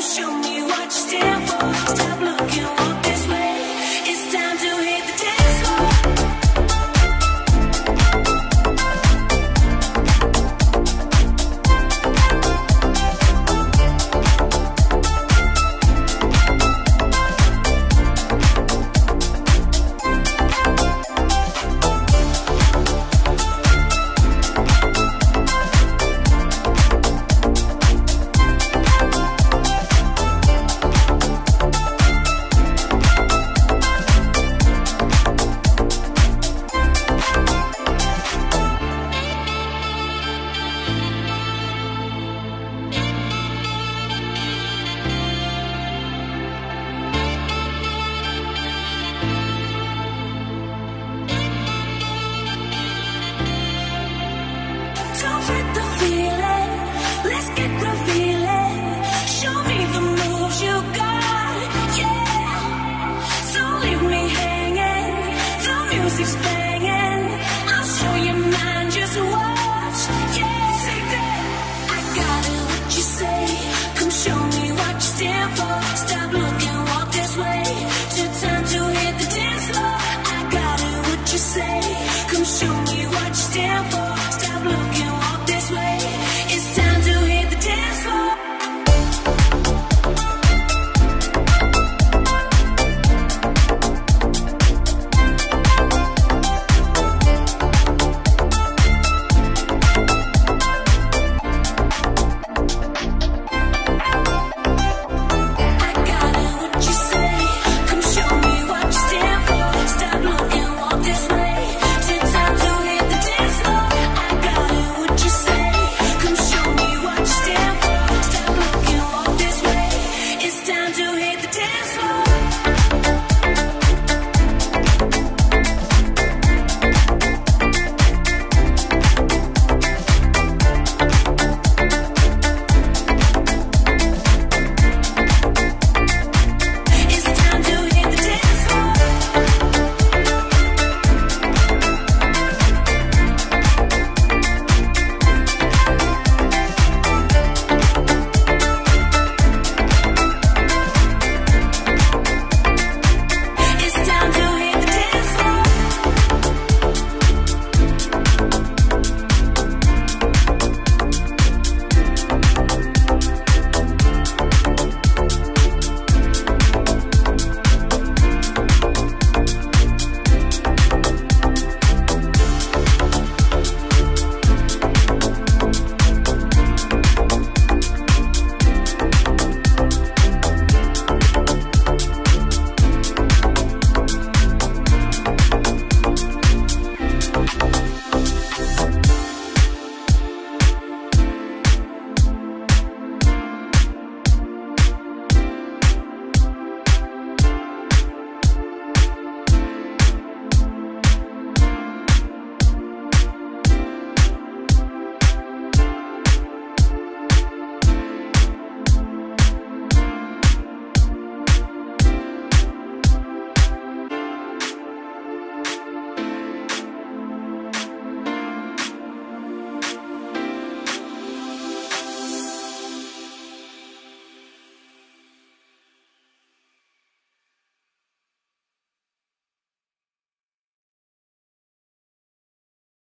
show me what you stand for.